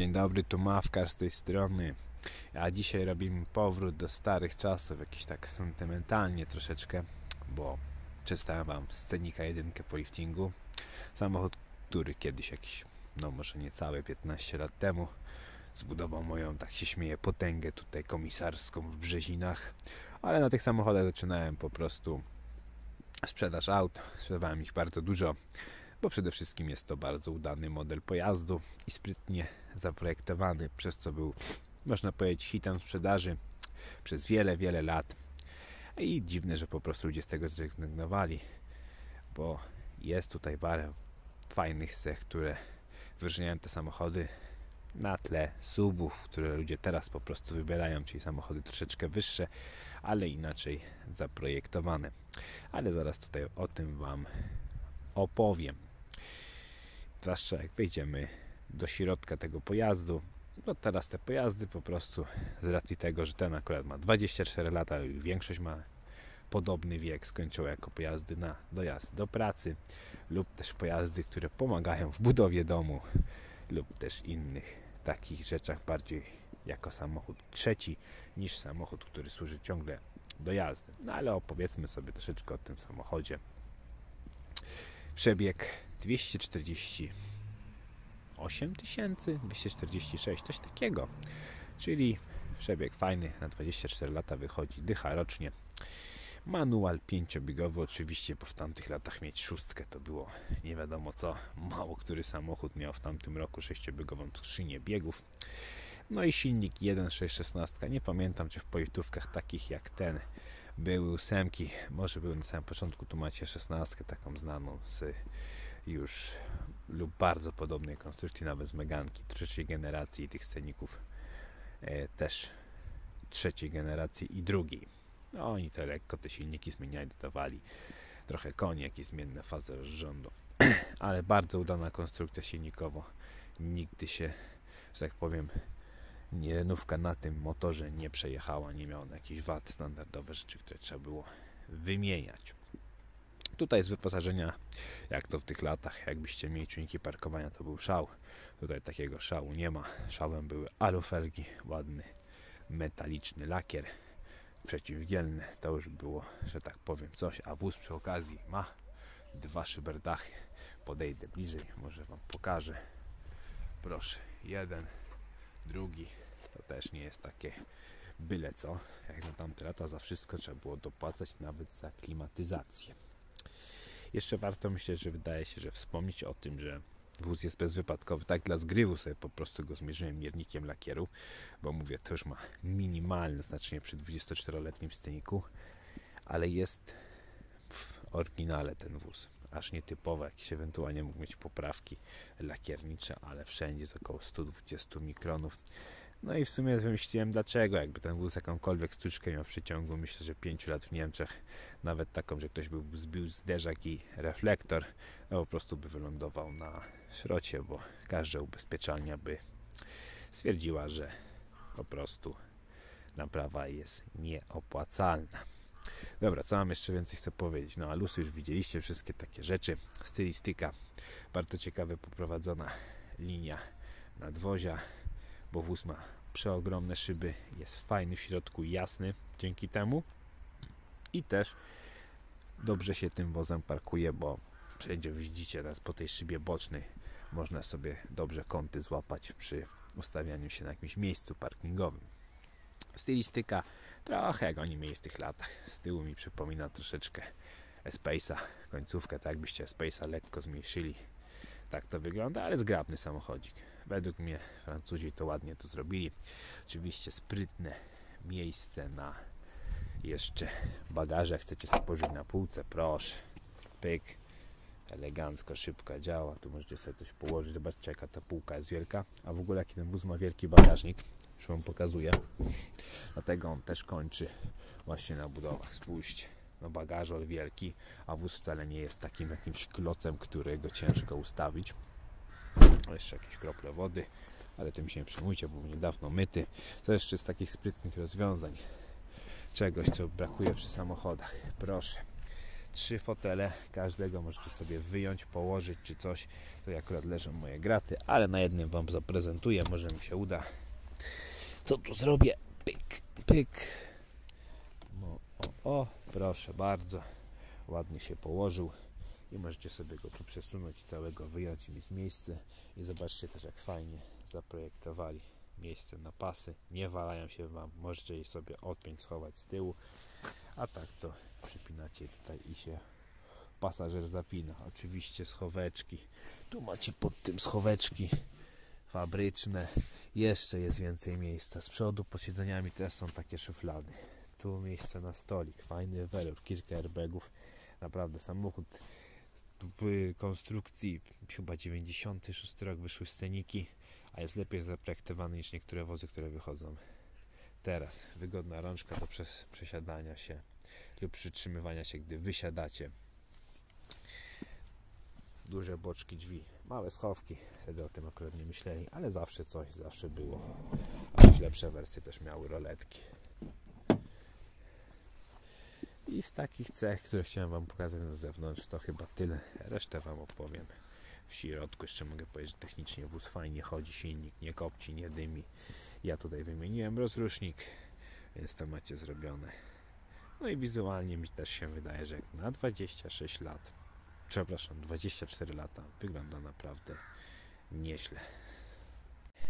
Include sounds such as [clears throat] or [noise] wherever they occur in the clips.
Dzień dobry, tu Mawkar z tej strony. A dzisiaj robimy powrót do starych czasów, jakiś tak sentymentalnie troszeczkę, bo przedstawiam Wam scenika jedynkę po liftingu. Samochód, który kiedyś jakiś, no może niecałe 15 lat temu zbudował moją, tak się śmieję, potęgę tutaj komisarską w Brzezinach. Ale na tych samochodach zaczynałem po prostu sprzedaż aut. Sprzedawałem ich bardzo dużo bo przede wszystkim jest to bardzo udany model pojazdu i sprytnie zaprojektowany, przez co był, można powiedzieć, hitem sprzedaży przez wiele, wiele lat. I dziwne, że po prostu ludzie z tego zrezygnowali, bo jest tutaj parę fajnych cech, które wyróżniają te samochody na tle SUVów, które ludzie teraz po prostu wybierają, czyli samochody troszeczkę wyższe, ale inaczej zaprojektowane. Ale zaraz tutaj o tym Wam opowiem zwłaszcza jak wejdziemy do środka tego pojazdu. No teraz te pojazdy po prostu z racji tego, że ten akurat ma 24 lata i większość ma podobny wiek, skończyło jako pojazdy na dojazd do pracy lub też pojazdy, które pomagają w budowie domu lub też innych takich rzeczach bardziej jako samochód trzeci niż samochód, który służy ciągle do jazdy. No ale opowiedzmy sobie troszeczkę o tym samochodzie. Przebieg 248 tysięcy, 246, coś takiego. Czyli przebieg fajny, na 24 lata wychodzi, dycha rocznie. Manual pięciobiegowy, oczywiście, bo w tamtych latach mieć szóstkę to było nie wiadomo co. Mało który samochód miał w tamtym roku sześciobiegową skrzynię biegów. No i silnik 1.616. Nie pamiętam, czy w pojeźdówkach takich jak ten były ósemki. Może były na samym początku, tu macie szesnastkę taką znaną z już lub bardzo podobnej konstrukcji, nawet z Meganki trzeciej generacji tych sceników e, też trzeciej generacji i drugiej. No, oni te lekko te silniki zmieniali, dodawali trochę koni, jakieś zmienne fazy rozrządu, [clears throat] ale bardzo udana konstrukcja silnikowo. Nigdy się, że tak powiem, nierenówka na tym motorze nie przejechała, nie miała jakichś wad standardowe rzeczy, które trzeba było wymieniać. Tutaj z wyposażenia, jak to w tych latach, jakbyście mieli czujniki parkowania, to był szał. Tutaj takiego szału nie ma. Szałem były alufelgi, ładny metaliczny lakier przeciwgielny. To już było, że tak powiem, coś. A wóz przy okazji ma dwa szyberdachy. Podejdę bliżej, może Wam pokażę. Proszę, jeden, drugi. To też nie jest takie byle co. Jak na tamte lata za wszystko trzeba było dopłacać, nawet za klimatyzację. Jeszcze warto myśleć, że wydaje się, że wspomnieć o tym, że wóz jest bezwypadkowy. Tak dla zgrywu sobie po prostu go zmierzyłem miernikiem lakieru, bo mówię, to już ma minimalne znaczenie przy 24-letnim sceniku, ale jest w oryginale ten wóz. Aż nietypowe, jakieś ewentualnie mógł mieć poprawki lakiernicze, ale wszędzie jest około 120 mikronów. No i w sumie wymyśliłem dlaczego, jakby ten wóz jakąkolwiek sztuczkę miał w przeciągu, myślę, że 5 lat w Niemczech, nawet taką, że ktoś by zbił zderzak i reflektor, no po prostu by wylądował na szrocie, bo każda ubezpieczalnia by stwierdziła, że po prostu naprawa jest nieopłacalna. Dobra, co mam jeszcze więcej chcę powiedzieć? No, alusy już widzieliście, wszystkie takie rzeczy. Stylistyka, bardzo ciekawie poprowadzona linia nadwozia, bo wóz ma przeogromne szyby, jest fajny w środku, jasny dzięki temu i też dobrze się tym wozem parkuje, bo wszędzie widzicie teraz po tej szybie bocznej można sobie dobrze kąty złapać przy ustawianiu się na jakimś miejscu parkingowym. Stylistyka trochę jak oni mieli w tych latach. Z tyłu mi przypomina troszeczkę Space'a, końcówkę, tak jakbyście Space'a lekko zmniejszyli. Tak to wygląda, ale zgrabny samochodzik. Według mnie Francuzi to ładnie to zrobili. Oczywiście sprytne miejsce na jeszcze bagaże. Chcecie sobie położyć na półce, proszę. Pyk. Elegancko, szybko działa. Tu możecie sobie coś położyć. Zobaczcie jaka ta półka jest wielka. A w ogóle jaki ten wóz ma wielki bagażnik. Już Wam pokazuję. Dlatego on też kończy właśnie na budowach. Spójrzcie. No bagażol wielki, a wóz wcale nie jest takim jakimś klocem, którego ciężko ustawić. Jeszcze jakieś krople wody, ale tym się nie przejmujcie, był niedawno myty. Co jeszcze z takich sprytnych rozwiązań? Czegoś, co brakuje przy samochodach. Proszę. trzy fotele, każdego możecie sobie wyjąć, położyć czy coś. To akurat leżą moje graty, ale na jednym Wam zaprezentuję, może mi się uda. Co tu zrobię? Pyk, pyk. No, o, o, proszę bardzo. Ładnie się położył i możecie sobie go tu przesunąć całego wyjąć mi z miejsca i zobaczcie też jak fajnie zaprojektowali miejsce na pasy. Nie walają się Wam. Możecie je sobie odpiąć, schować z tyłu. A tak to przypinacie tutaj i się pasażer zapina. Oczywiście schoweczki. Tu macie pod tym schoweczki fabryczne. Jeszcze jest więcej miejsca. Z przodu pod siedzeniami też są takie szuflady. Tu miejsce na stolik. Fajny welur, kilka airbagów. Naprawdę samochód konstrukcji chyba 96 rok wyszły sceniki, a jest lepiej zaprojektowany niż niektóre wozy, które wychodzą teraz. Wygodna rączka do przes przesiadania się lub przytrzymywania się, gdy wysiadacie. Duże boczki drzwi, małe schowki. Wtedy o tym akurat nie myśleli, ale zawsze coś, zawsze było. A lepsze wersje też miały roletki. I z takich cech, które chciałem Wam pokazać na zewnątrz, to chyba tyle. Resztę Wam opowiem w środku. Jeszcze mogę powiedzieć, że technicznie wóz fajnie chodzi, silnik nie kopci, nie dymi. Ja tutaj wymieniłem rozrusznik, więc to macie zrobione. No i wizualnie mi też się wydaje, że na 26 lat, przepraszam, 24 lata wygląda naprawdę nieźle.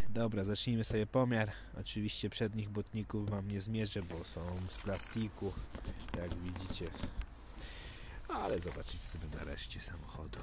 Dobra, zacznijmy sobie pomiar. Oczywiście przednich butników Wam nie zmierzę, bo są z plastiku, jak widzicie. Ale zobaczyć sobie na reszcie samochodu.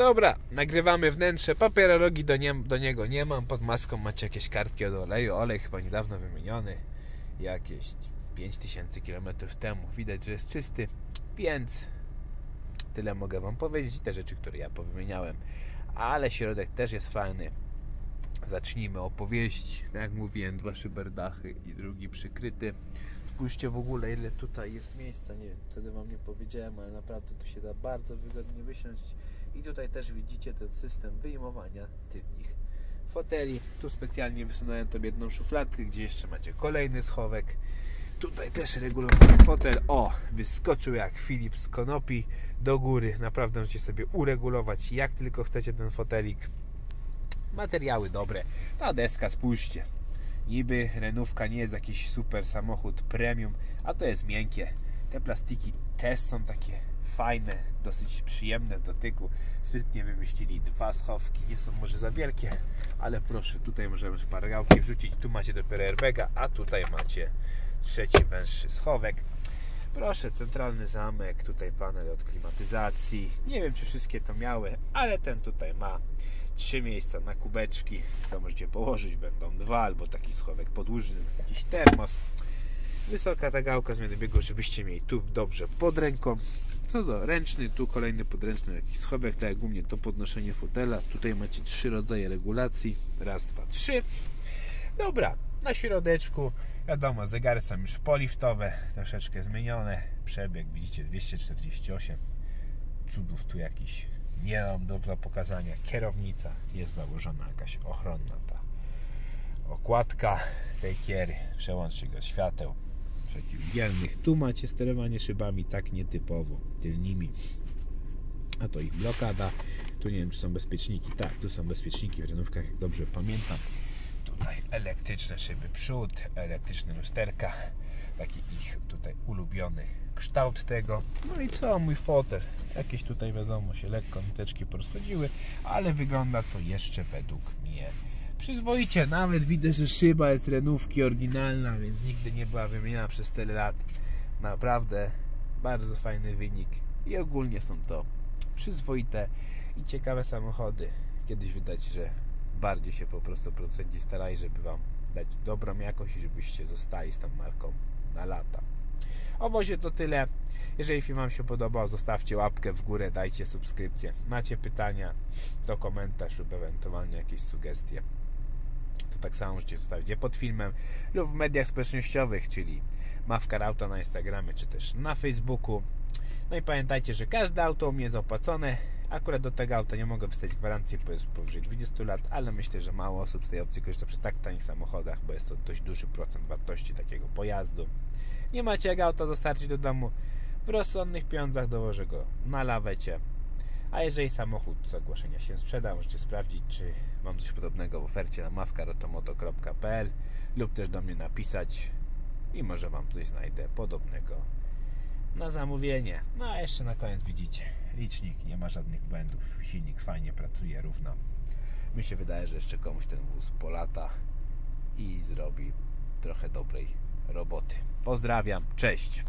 Dobra, nagrywamy wnętrze. Papierologi do, nie, do niego nie mam. Pod maską macie jakieś kartki od oleju. Olej chyba niedawno wymieniony. Jakieś 5000 km temu. Widać, że jest czysty. Więc tyle mogę Wam powiedzieć. Te rzeczy, które ja powymieniałem. Ale środek też jest fajny. Zacznijmy opowieść. Tak jak mówiłem, dwa szyberdachy i drugi przykryty. Spójrzcie w ogóle, ile tutaj jest miejsca. Nie wiem, wtedy Wam nie powiedziałem, ale naprawdę tu się da bardzo wygodnie wysiąść i tutaj też widzicie ten system wyjmowania tylnych foteli. Tu specjalnie wysunąłem to jedną szufladkę, gdzie jeszcze macie kolejny schowek. Tutaj też regulowany fotel. O, wyskoczył jak Filip z konopi do góry. Naprawdę możecie sobie uregulować jak tylko chcecie ten fotelik. Materiały dobre. Ta deska, spójrzcie. Niby renówka nie jest jakiś super samochód premium, a to jest miękkie. Te plastiki też są takie fajne, dosyć przyjemne w dotyku. Sprytnie wymyślili dwa schowki, nie są może za wielkie, ale proszę, tutaj możemy szpargałki wrzucić. Tu macie dopiero airbaga, a tutaj macie trzeci węższy schowek. Proszę, centralny zamek, tutaj panel od klimatyzacji. Nie wiem, czy wszystkie to miały, ale ten tutaj ma trzy miejsca na kubeczki. To możecie położyć, będą dwa, albo taki schowek podłużny, jakiś termos. Wysoka ta gałka zmiany biegu, żebyście mieli tu dobrze pod ręką. Co do ręczny, tu kolejny podręczny jakiś schowek, tak jak u mnie to podnoszenie fotela. Tutaj macie trzy rodzaje regulacji. Raz, dwa, trzy. Dobra, na środeczku wiadomo, zegary są już poliftowe, troszeczkę zmienione. Przebieg widzicie 248. Cudów tu jakiś nie mam do pokazania. Kierownica jest założona jakaś ochronna ta okładka tej kiery, przełącznik do świateł przeciwdzielnych. Tu macie sterowanie szybami tak nietypowo, tylnymi. A to ich blokada. Tu nie wiem, czy są bezpieczniki. Tak, tu są bezpieczniki w renówkach, jak dobrze pamiętam. Tutaj elektryczne szyby przód, elektryczne lusterka. Taki ich tutaj ulubiony kształt tego. No i co, mój fotel. Jakieś tutaj wiadomo się lekko niteczki porozchodziły, ale wygląda to jeszcze według mnie przyzwoicie. Nawet widzę, że szyba jest renówki oryginalna, więc nigdy nie była wymieniana przez tyle lat. Naprawdę bardzo fajny wynik i ogólnie są to przyzwoite i ciekawe samochody. Kiedyś widać, że bardziej się po prostu producenci starali, żeby Wam dać dobrą jakość i żebyście zostali z tą marką na lata. O wozie to tyle. Jeżeli film Wam się podobał, zostawcie łapkę w górę, dajcie subskrypcję. Macie pytania, to komentarz lub ewentualnie jakieś sugestie. Tak samo możecie zostawić je pod filmem lub w mediach społecznościowych, czyli Mawkar Auto na Instagramie czy też na Facebooku. No i pamiętajcie, że każde auto u mnie jest opłacone. Akurat do tego auta nie mogę wystawić gwarancji, bo jest powyżej 20 lat, ale myślę, że mało osób z tej opcji korzysta przy tak tanich samochodach, bo jest to dość duży procent wartości takiego pojazdu. Nie macie jak auto dostarczyć do domu, w rozsądnych pieniądzach dołożę go na lawecie. A jeżeli samochód z ogłoszenia się sprzeda, możecie sprawdzić, czy mam coś podobnego w ofercie na mawkarotomoto.pl lub też do mnie napisać i może Wam coś znajdę podobnego na zamówienie. No a jeszcze na koniec widzicie, licznik, nie ma żadnych błędów, silnik fajnie pracuje równo. Mi się wydaje, że jeszcze komuś ten wóz polata i zrobi trochę dobrej roboty. Pozdrawiam, cześć!